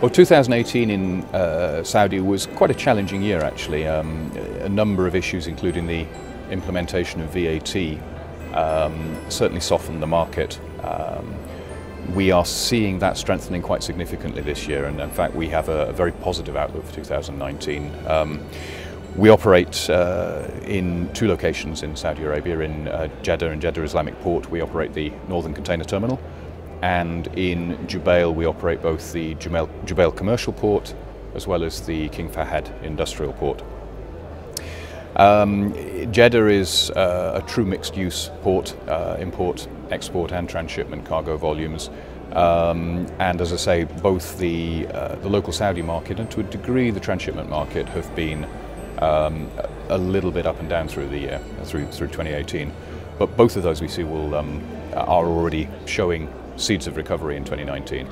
Well, 2018 in uh, Saudi was quite a challenging year actually. Um, a number of issues, including the implementation of VAT, um, certainly softened the market. Um, we are seeing that strengthening quite significantly this year, and in fact, we have a, a very positive outlook for 2019. Um, we operate uh, in two locations in Saudi Arabia, in uh, Jeddah and Jeddah Islamic Port. We operate the Northern Container Terminal, and in Jubail we operate both the Jubail, Jubail Commercial Port as well as the King Fahad Industrial Port. Um, Jeddah is uh, a true mixed use port, uh, import, export and transshipment cargo volumes. Um, and as I say, both the, uh, the local Saudi market and to a degree the transshipment market have been um, a little bit up and down through the year, through, through 2018. But both of those we see will, um, are already showing seeds of recovery in 2019.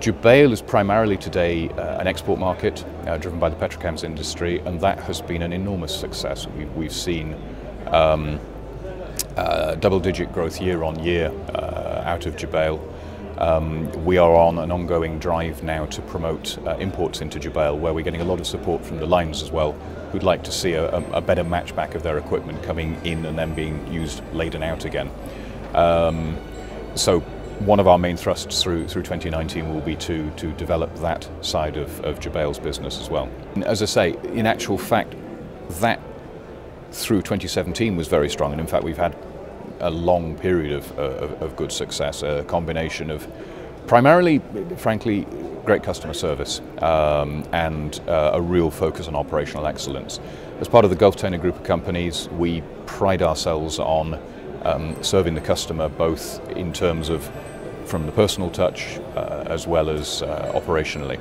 Jubail is primarily today uh, an export market uh, driven by the petrochemicals industry, and that has been an enormous success. We've, we've seen um, uh, double-digit growth year on year uh, out of Jubail. Um, we are on an ongoing drive now to promote uh, imports into Jubail, where we're getting a lot of support from the lines as well, who'd like to see a, a better matchback of their equipment coming in and then being used laden out again. Um, so one of our main thrusts through through 2019 will be to to develop that side of, of Jubail's business as well. And as I say, in actual fact, that through 2017 was very strong, and in fact we've had a long period of, of, of good success, a combination of primarily, frankly, great customer service um, and uh, a real focus on operational excellence. As part of the Gulftainer Group of companies, we pride ourselves on um, serving the customer both in terms of from the personal touch uh, as well as uh, operationally.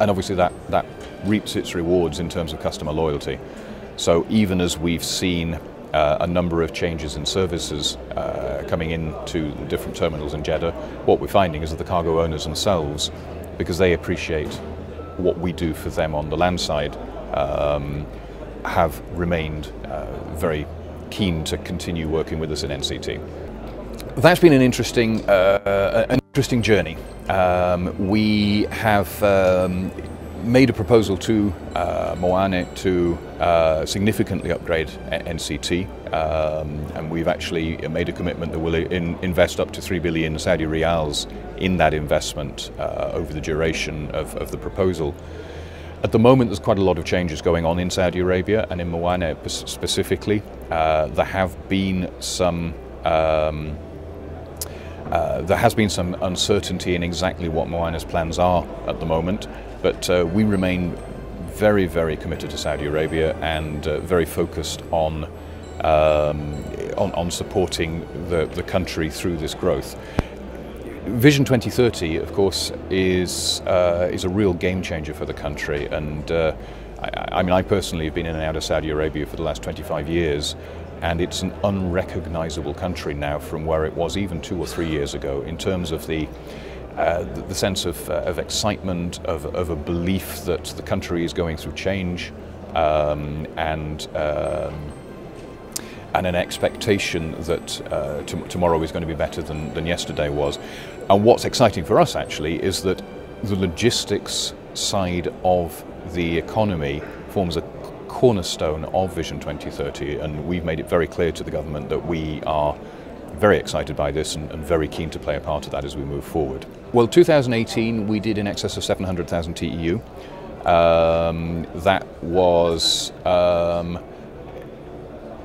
And obviously that, that reaps its rewards in terms of customer loyalty. So even as we've seen uh, a number of changes in services uh, coming into the different terminals in Jeddah, what we're finding is that the cargo owners themselves, because they appreciate what we do for them on the land side, um, have remained uh, very keen to continue working with us in NCT. That's been an interesting, uh, an interesting journey. Um, we have um, made a proposal to uh, Mawani to uh, significantly upgrade NCT, um, and we've actually made a commitment that we'll in invest up to 3 billion Saudi riyals in that investment uh, over the duration of, of, the proposal. At the moment, there's quite a lot of changes going on in Saudi Arabia and in Mawani specifically. Uh, there have been some um, uh, there has been some uncertainty in exactly what Mawani's plans are at the moment, but uh, we remain very, very committed to Saudi Arabia and uh, very focused on, um, on, on, supporting the, the country through this growth. Vision 2030, of course, is, uh, is a real game changer for the country. And uh, I, I mean, I personally have been in and out of Saudi Arabia for the last 25 years, and it's an unrecognizable country now from where it was even two or three years ago in terms of the uh, the, sense of, uh, of excitement, of, of, a belief that the country is going through change, um, and um, and an expectation that uh, tomorrow is going to be better than, than yesterday was. And what's exciting for us actually is that the logistics side of the economy forms a cornerstone of Vision 2030, and we've made it very clear to the government that we are very excited by this and, and, very keen to play a part of that as we move forward. Well, 2018 we did in excess of 700,000 TEU. Um, that was um,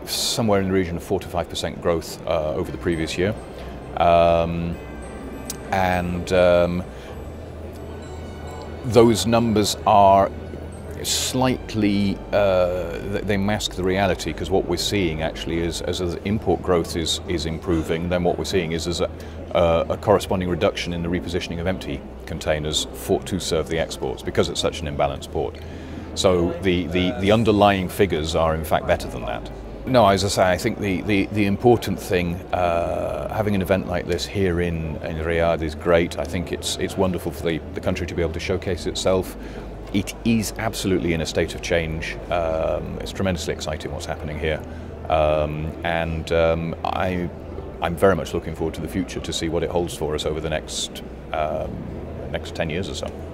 somewhere in the region of 4 to 5% growth uh, over the previous year. Um, and um, those numbers are slightly uh, they mask the reality because what we're seeing actually is as the import growth is is improving then what we're seeing is there's a, a corresponding reduction in the repositioning of empty containers for to serve the exports because it's such an imbalanced port so the, the, the underlying figures are in fact better than that no, as I say, I think the, the, the important thing, uh, having an event like this here in, in Riyadh is great. I think it's, it's wonderful for the, the country to be able to showcase itself. It is absolutely in a state of change. Um, it's tremendously exciting what's happening here. Um, and um, I, I'm very much looking forward to the future to see what it holds for us over the next, um, next 10 years or so.